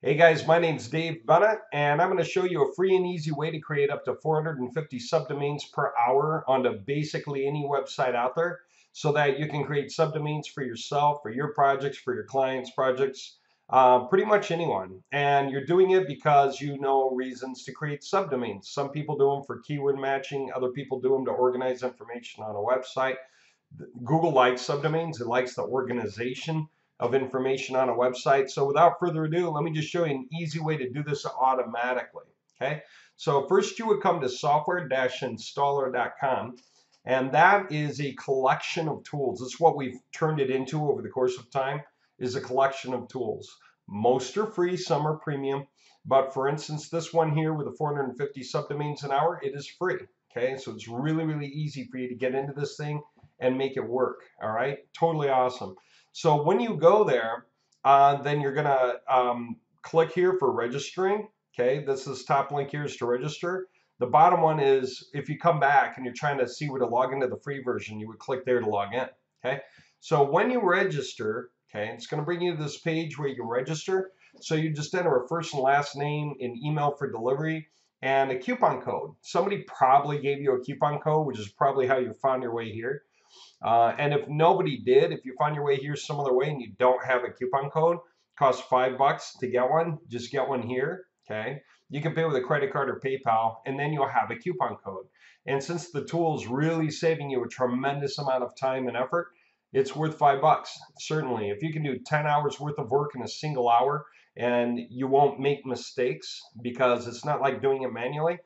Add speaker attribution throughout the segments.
Speaker 1: Hey guys, my name is Dave Bennett, and I'm going to show you a free and easy way to create up to 450 subdomains per hour onto basically any website out there so that you can create subdomains for yourself, for your projects, for your clients' projects, uh, pretty much anyone. And you're doing it because you know reasons to create subdomains. Some people do them for keyword matching, other people do them to organize information on a website. Google likes subdomains, it likes the organization of information on a website. So without further ado, let me just show you an easy way to do this automatically. Okay, so first you would come to software-installer.com and that is a collection of tools. Is what we've turned it into over the course of time is a collection of tools. Most are free, some are premium. But for instance, this one here with the 450 subdomains an hour, it is free. Okay, so it's really, really easy for you to get into this thing and make it work. All right, totally awesome. So when you go there, uh, then you're gonna um, click here for registering. Okay, this is top link here is to register. The bottom one is if you come back and you're trying to see where to log into the free version, you would click there to log in. Okay, so when you register, okay, it's going to bring you to this page where you register. So you just enter a first and last name, an email for delivery, and a coupon code. Somebody probably gave you a coupon code, which is probably how you found your way here. Uh, and if nobody did, if you find your way here some other way and you don't have a coupon code, costs five bucks to get one. Just get one here. Okay. You can pay with a credit card or PayPal, and then you'll have a coupon code. And since the tool is really saving you a tremendous amount of time and effort, it's worth five bucks. Certainly, if you can do 10 hours worth of work in a single hour and you won't make mistakes because it's not like doing it manually,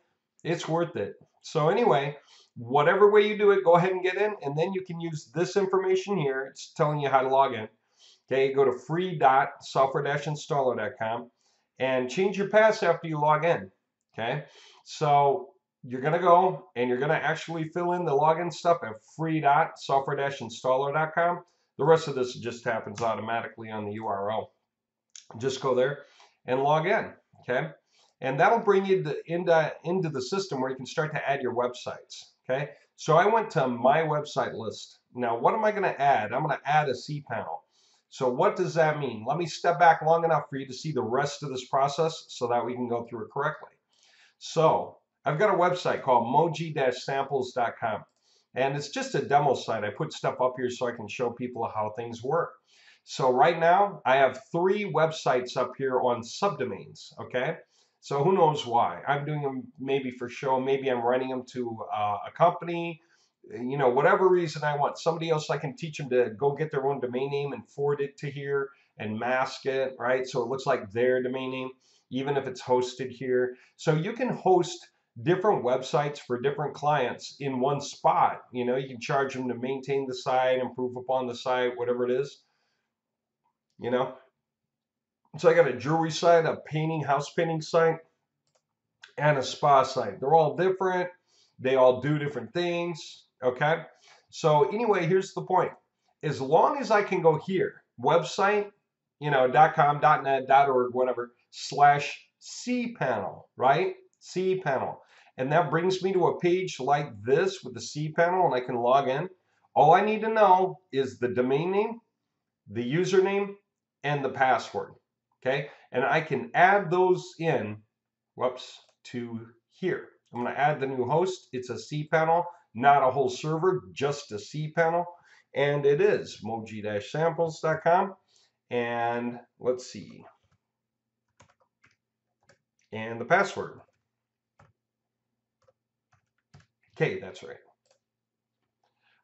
Speaker 1: it's worth it. So, anyway, Whatever way you do it, go ahead and get in, and then you can use this information here. It's telling you how to log in. Okay, go to free.software-installer.com and change your pass after you log in. Okay, so you're going to go and you're going to actually fill in the login stuff at free.software-installer.com. The rest of this just happens automatically on the URL. Just go there and log in. Okay, and that'll bring you into, into the system where you can start to add your websites. Okay, so I went to my website list. Now, what am I going to add? I'm going to add a cPanel. So what does that mean? Let me step back long enough for you to see the rest of this process so that we can go through it correctly. So I've got a website called moji-samples.com and it's just a demo site. I put stuff up here so I can show people how things work. So right now I have three websites up here on subdomains, okay? So who knows why? I'm doing them maybe for show. Maybe I'm running them to uh, a company. You know, whatever reason I want. Somebody else I can teach them to go get their own domain name and forward it to here and mask it, right? So it looks like their domain name, even if it's hosted here. So you can host different websites for different clients in one spot. You know, you can charge them to maintain the site, improve upon the site, whatever it is. You know, so I got a jewelry site, a painting, house painting site, and a spa site. They're all different. They all do different things. Okay. So anyway, here's the point. As long as I can go here, website, you know, dot .com, dot .net, dot .org, whatever, slash cPanel, right? cPanel. And that brings me to a page like this with the cPanel and I can log in. All I need to know is the domain name, the username, and the password okay? And I can add those in, whoops, to here. I'm going to add the new host. It's a cPanel, not a whole server, just a cPanel. And it is moji-samples.com. And let's see. And the password. Okay, that's right.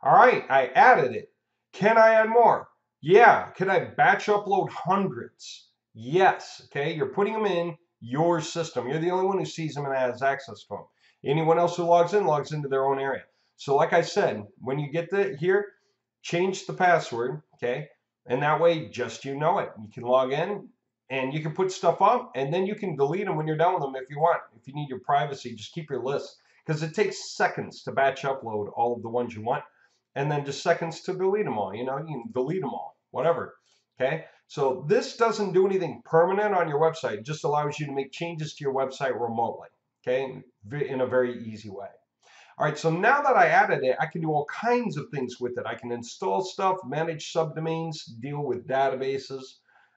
Speaker 1: All right, I added it. Can I add more? Yeah. Can I batch upload hundreds? Yes, okay, you're putting them in your system. You're the only one who sees them and has access to them. Anyone else who logs in logs into their own area. So like I said, when you get the here, change the password, okay? And that way, just you know it. You can log in and you can put stuff up and then you can delete them when you're done with them if you want. If you need your privacy, just keep your list because it takes seconds to batch upload all of the ones you want and then just seconds to delete them all. You know, you can delete them all, whatever. Okay, so this doesn't do anything permanent on your website. It just allows you to make changes to your website remotely. Okay, in a very easy way. All right, so now that I added it, I can do all kinds of things with it. I can install stuff, manage subdomains, deal with databases.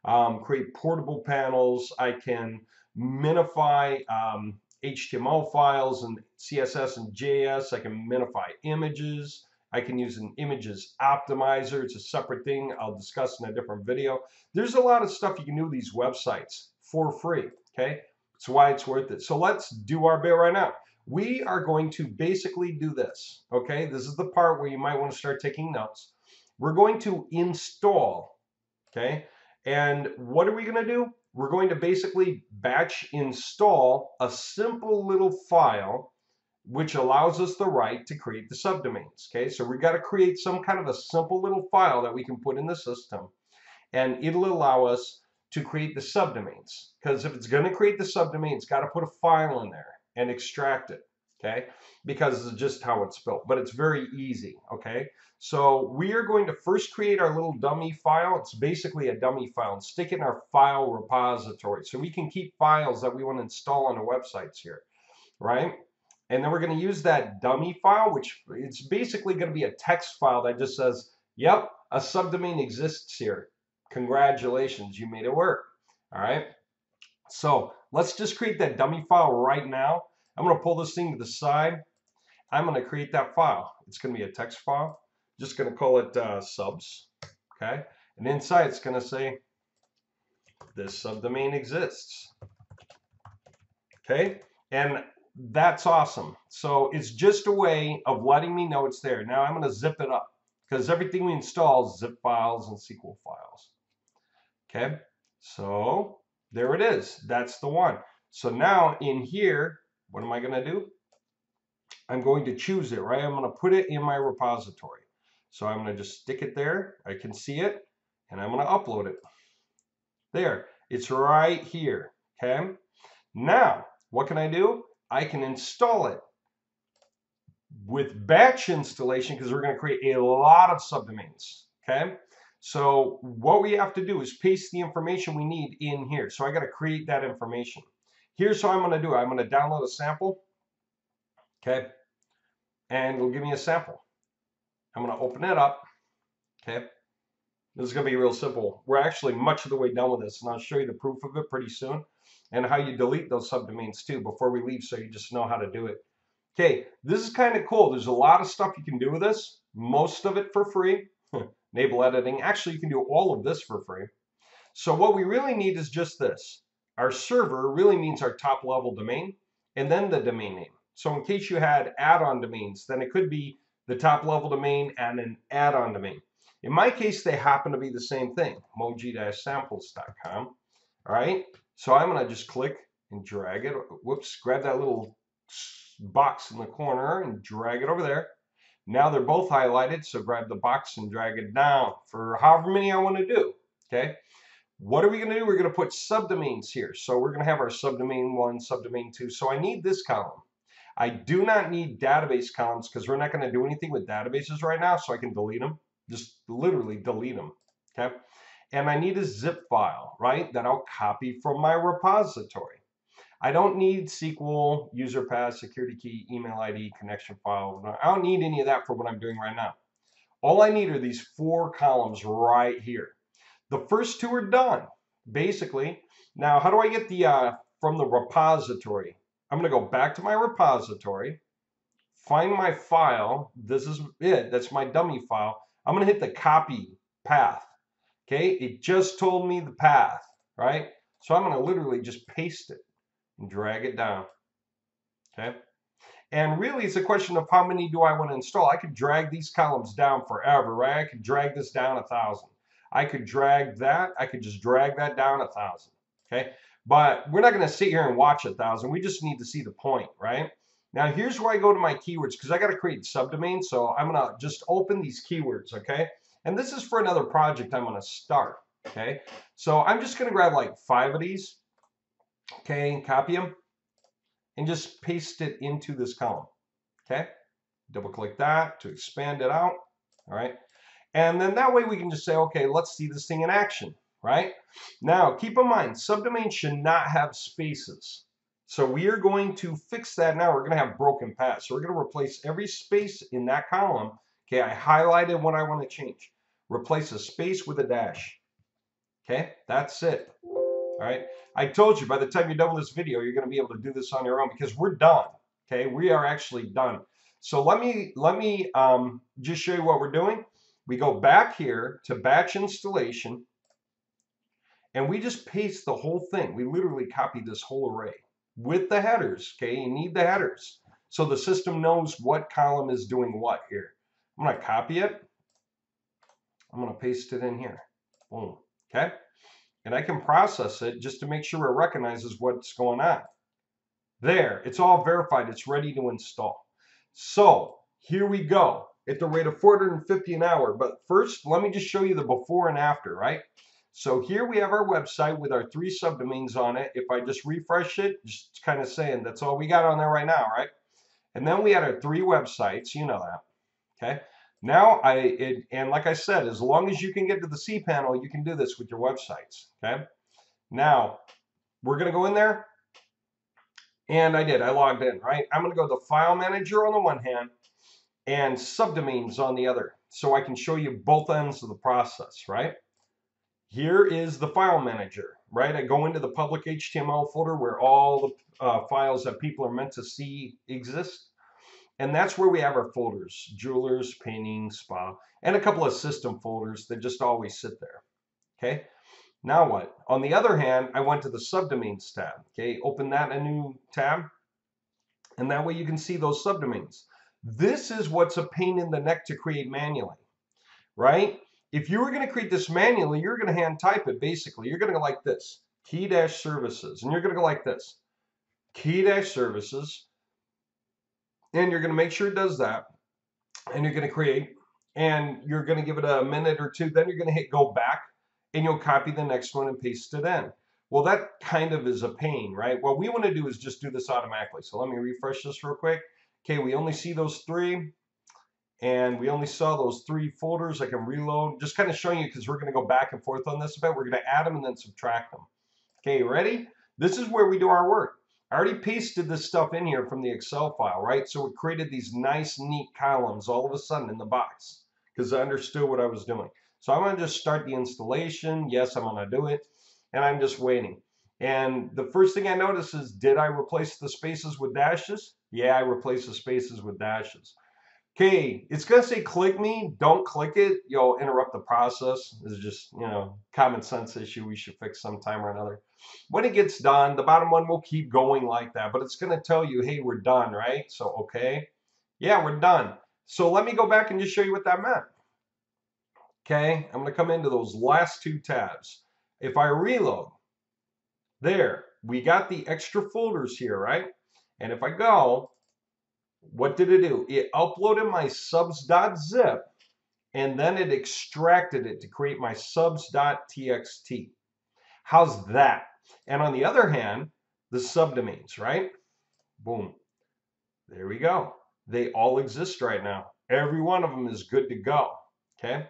Speaker 1: um, create portable panels. I can minify um, HTML files and CSS and JS. I can minify images. I can use an images optimizer. It's a separate thing I'll discuss in a different video. There's a lot of stuff you can do with these websites for free, okay? That's why it's worth it. So let's do our bit right now. We are going to basically do this, okay? This is the part where you might want to start taking notes. We're going to install, okay? And what are we going to do? We're going to basically batch install a simple little file which allows us the right to create the subdomains. Okay, so we've got to create some kind of a simple little file that we can put in the system, and it'll allow us to create the subdomains. Because if it's going to create the subdomain, it's got to put a file in there and extract it. Okay, because it's just how it's built, but it's very easy. Okay, so we are going to first create our little dummy file. It's basically a dummy file and stick it in our file repository so we can keep files that we want to install on our websites here, right? And then we're going to use that dummy file, which it's basically going to be a text file that just says, yep, a subdomain exists here. Congratulations, you made it work. All right. So let's just create that dummy file right now. I'm going to pull this thing to the side. I'm going to create that file. It's going to be a text file. Just going to call it uh, subs. Okay. And inside it's going to say this subdomain exists. Okay. And that's awesome. So it's just a way of letting me know it's there. Now I'm going to zip it up because everything we install is zip files and SQL files. Okay, so there it is. That's the one. So now in here, what am I going to do? I'm going to choose it, right? I'm going to put it in my repository. So I'm going to just stick it there. I can see it, and I'm going to upload it. There, it's right here, okay? Now, what can I do? I can install it with batch installation because we're going to create a lot of subdomains. Okay. So what we have to do is paste the information we need in here. So I got to create that information. Here's how I'm going to do it. I'm going to download a sample. Okay. And it'll give me a sample. I'm going to open it up. Okay. This is going to be real simple. We're actually much of the way done with this, and I'll show you the proof of it pretty soon and how you delete those subdomains too before we leave so you just know how to do it. Okay, this is kind of cool. There's a lot of stuff you can do with this. Most of it for free. Enable editing. Actually, you can do all of this for free. So what we really need is just this. Our server really means our top level domain and then the domain name. So in case you had add-on domains, then it could be the top level domain and an add-on domain. In my case, they happen to be the same thing, moji-samples.com. All right, so I'm going to just click and drag it. Whoops, grab that little box in the corner and drag it over there. Now they're both highlighted, so grab the box and drag it down for however many I want to do. Okay. What are we going to do? We're going to put subdomains here. So we're going to have our subdomain one, subdomain two. So I need this column. I do not need database columns because we're not going to do anything with databases right now, so I can delete them. Just literally delete them. Okay and I need a zip file, right, that I'll copy from my repository. I don't need SQL, user pass, security key, email ID, connection file. I don't need any of that for what I'm doing right now. All I need are these four columns right here. The first two are done, basically. Now, how do I get the, uh, from the repository? I'm going to go back to my repository, find my file. This is it. That's my dummy file. I'm going to hit the copy path. Okay, it just told me the path, right? So I'm going to literally just paste it and drag it down. Okay. And really, it's a question of how many do I want to install. I could drag these columns down forever, right? I could drag this down a thousand. I could drag that. I could just drag that down a thousand. Okay. But we're not going to sit here and watch a thousand. We just need to see the point, right? Now, here's where I go to my keywords because I got to create subdomains. So I'm going to just open these keywords, okay? And this is for another project I'm going to start. Okay, so I'm just going to grab like five of these. Okay, copy them and just paste it into this column. Okay, double click that to expand it out. All right, and then that way we can just say, okay, let's see this thing in action. Right now, keep in mind, subdomains should not have spaces. So we are going to fix that now. We're going to have broken paths. So we're going to replace every space in that column Okay, I highlighted what I want to change. Replace a space with a dash. Okay, that's it. All right. I told you by the time done with this video, you're going to be able to do this on your own because we're done. Okay, we are actually done. So let me let me um, just show you what we're doing. We go back here to batch installation, and we just paste the whole thing. We literally copy this whole array with the headers. Okay, you need the headers so the system knows what column is doing what here. I'm going to copy it. I'm going to paste it in here. Boom. Okay. And I can process it just to make sure it recognizes what's going on. There, it's all verified. It's ready to install. So here we go at the rate of 450 an hour. But first, let me just show you the before and after, right? So here we have our website with our three subdomains on it. If I just refresh it, just kind of saying that's all we got on there right now, right? And then we had our three websites, you know that, okay? Now, I it, and like I said, as long as you can get to the cPanel, you can do this with your websites, okay? Now, we're going to go in there, and I did. I logged in, right? I'm going to go to the File Manager on the one hand and subdomains on the other, so I can show you both ends of the process, right? Here is the File Manager, right? I go into the public HTML folder where all the uh, files that people are meant to see exist. And that's where we have our folders, jewelers, painting, spa, and a couple of system folders that just always sit there. Okay. Now what? On the other hand, I went to the subdomains tab. Okay. Open that a new tab. And that way you can see those subdomains. This is what's a pain in the neck to create manually, right? If you were going to create this manually, you're going to hand type it basically. You're going to go like this, key dash services, and you're going to go like this, key dash services, and you're going to make sure it does that and you're going to create and you're going to give it a minute or two then you're going to hit go back and you'll copy the next one and paste it in. Well that kind of is a pain right? What we want to do is just do this automatically. So let me refresh this real quick. Okay we only see those three and we only saw those three folders. I can reload just kind of showing you because we're going to go back and forth on this a bit. We're going to add them and then subtract them. Okay ready? This is where we do our work I already pasted this stuff in here from the Excel file, right? So it created these nice, neat columns all of a sudden in the box because I understood what I was doing. So I'm going to just start the installation. Yes, I'm going to do it. And I'm just waiting. And the first thing I notice is, did I replace the spaces with dashes? Yeah, I replaced the spaces with dashes. Okay, it's going to say click me. Don't click it. You'll interrupt the process. It's just, you know, common sense issue we should fix sometime or another. When it gets done, the bottom one will keep going like that, but it's going to tell you, hey, we're done, right? So, okay. Yeah, we're done. So let me go back and just show you what that meant. Okay, I'm going to come into those last two tabs. If I reload, there, we got the extra folders here, right? And if I go, what did it do? It uploaded my subs.zip and then it extracted it to create my subs.txt. How's that? And on the other hand, the subdomains, right? Boom. There we go. They all exist right now. Every one of them is good to go. Okay.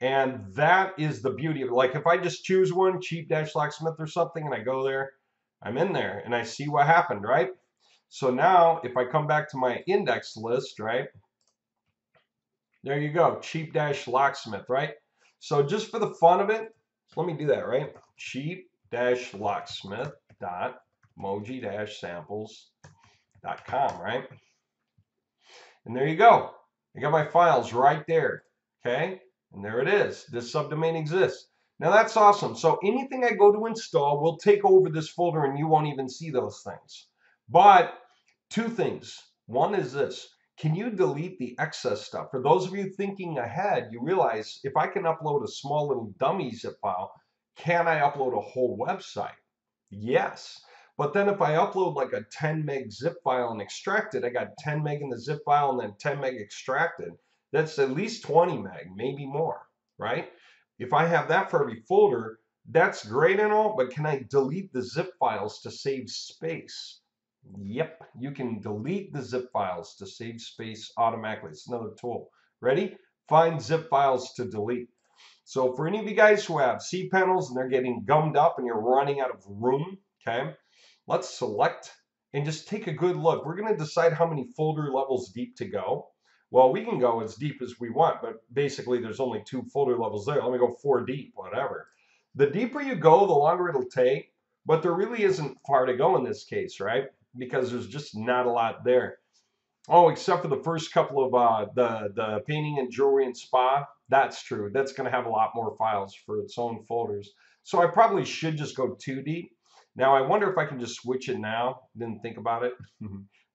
Speaker 1: And that is the beauty of it. Like if I just choose one, cheap dash locksmith or something, and I go there, I'm in there and I see what happened, right? So now if I come back to my index list, right? There you go, cheap dash locksmith, right? So just for the fun of it, let me do that, right? Cheap dash locksmith dot moji dash samples dot com, right? And there you go. I got my files right there. Okay? And there it is. This subdomain exists. Now that's awesome. So anything I go to install will take over this folder and you won't even see those things. But two things. One is this. Can you delete the excess stuff? For those of you thinking ahead, you realize if I can upload a small little dummy zip file, can I upload a whole website? Yes. But then if I upload like a 10 meg zip file and extract it, I got 10 meg in the zip file and then 10 meg extracted. That's at least 20 meg, maybe more, right? If I have that for every folder, that's great and all, but can I delete the zip files to save space? Yep, you can delete the zip files to save space automatically. It's another tool. Ready? Find zip files to delete. So for any of you guys who have cPanels and they're getting gummed up and you're running out of room, okay, let's select and just take a good look. We're going to decide how many folder levels deep to go. Well, we can go as deep as we want, but basically there's only two folder levels there. Let me go four deep, whatever. The deeper you go, the longer it'll take, but there really isn't far to go in this case, right? Because there's just not a lot there. Oh, except for the first couple of uh, the the painting and jewelry and spa. That's true. That's going to have a lot more files for its own folders. So I probably should just go too deep. Now I wonder if I can just switch it now. Didn't think about it,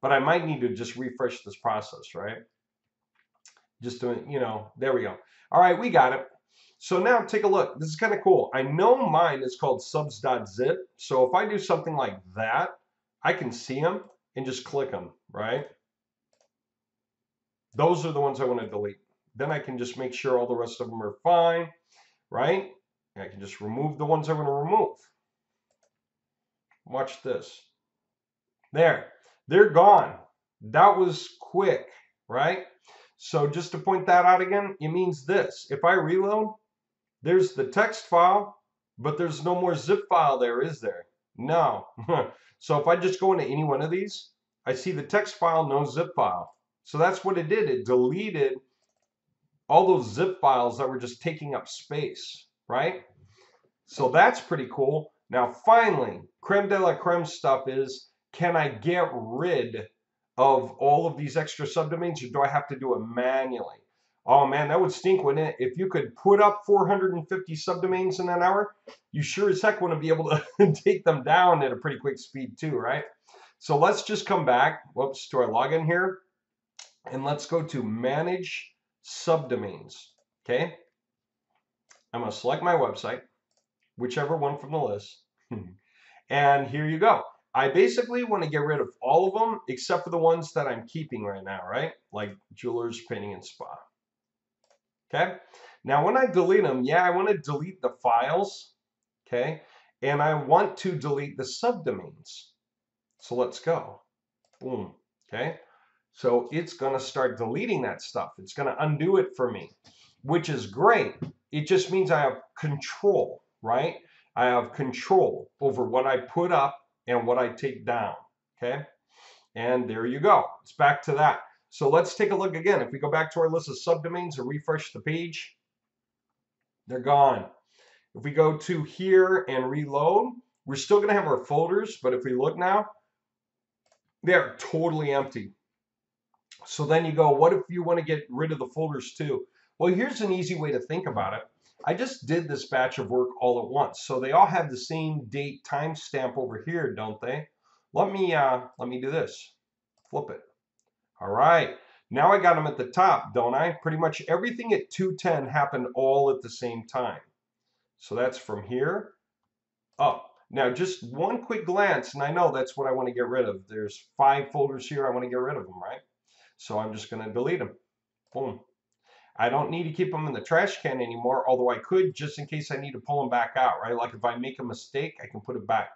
Speaker 1: but I might need to just refresh this process, right? Just to you know, there we go. All right, we got it. So now take a look. This is kind of cool. I know mine is called subs.zip. So if I do something like that, I can see them and just click them, right? Those are the ones I want to delete. Then I can just make sure all the rest of them are fine, right? And I can just remove the ones I want to remove. Watch this. There, they're gone. That was quick, right? So just to point that out again, it means this. If I reload, there's the text file, but there's no more zip file there, is there? No. so if I just go into any one of these, I see the text file, no zip file. So that's what it did. It deleted all those zip files that were just taking up space, right? So that's pretty cool. Now, finally, creme de la creme stuff is, can I get rid of all of these extra subdomains or do I have to do it manually? Oh man, that would stink, wouldn't it? If you could put up 450 subdomains in an hour, you sure as heck want to be able to take them down at a pretty quick speed too, right? So let's just come back, whoops, to our login here, and let's go to manage subdomains, okay? I'm gonna select my website, whichever one from the list, and here you go. I basically want to get rid of all of them except for the ones that I'm keeping right now, right? Like jewelers, painting, and spa. Okay. Now when I delete them, yeah, I want to delete the files. Okay. And I want to delete the subdomains. So let's go. Boom. Okay. So it's going to start deleting that stuff. It's going to undo it for me, which is great. It just means I have control, right? I have control over what I put up and what I take down. Okay. And there you go. It's back to that. So let's take a look again. If we go back to our list of subdomains and refresh the page, they're gone. If we go to here and reload, we're still going to have our folders, but if we look now, they're totally empty. So then you go, what if you want to get rid of the folders too? Well, here's an easy way to think about it. I just did this batch of work all at once. So they all have the same date timestamp over here, don't they? Let me, uh, let me do this. Flip it. All right. Now I got them at the top, don't I? Pretty much everything at 210 happened all at the same time. So that's from here up. Now just one quick glance, and I know that's what I want to get rid of. There's five folders here. I want to get rid of them, right? So I'm just going to delete them. Boom. I don't need to keep them in the trash can anymore, although I could just in case I need to pull them back out, right? Like if I make a mistake, I can put it back.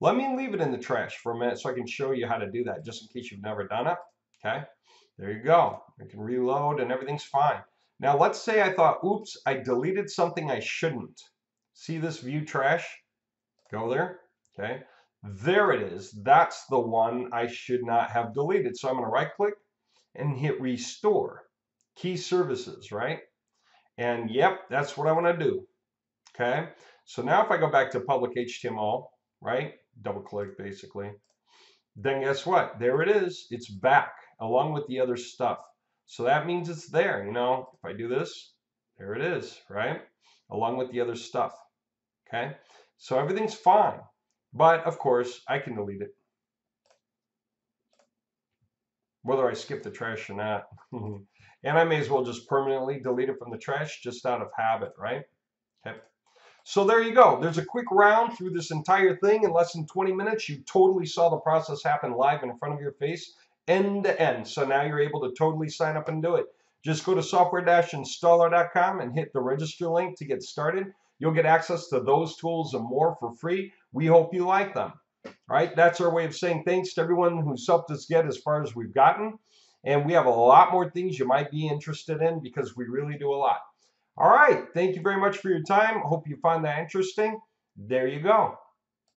Speaker 1: Let me leave it in the trash for a minute so I can show you how to do that, just in case you've never done it. Okay, there you go. I can reload and everything's fine. Now let's say I thought, oops, I deleted something I shouldn't. See this view trash? Go there, okay? There it is. That's the one I should not have deleted. So I'm gonna right click and hit restore. Key services, right? And yep, that's what I wanna do, okay? So now if I go back to public HTML, right? Double click basically. Then guess what? There it is. It's back along with the other stuff. So that means it's there, you know, if I do this, there it is, right? Along with the other stuff, okay? So everything's fine, but of course I can delete it. Whether I skip the trash or not. and I may as well just permanently delete it from the trash just out of habit, right? Okay. So there you go. There's a quick round through this entire thing in less than 20 minutes. You totally saw the process happen live in front of your face end to end. So now you're able to totally sign up and do it. Just go to software-installer.com and hit the register link to get started. You'll get access to those tools and more for free. We hope you like them. All right, that's our way of saying thanks to everyone who's helped us get as far as we've gotten. And we have a lot more things you might be interested in because we really do a lot. All right, thank you very much for your time. Hope you find that interesting. There you go.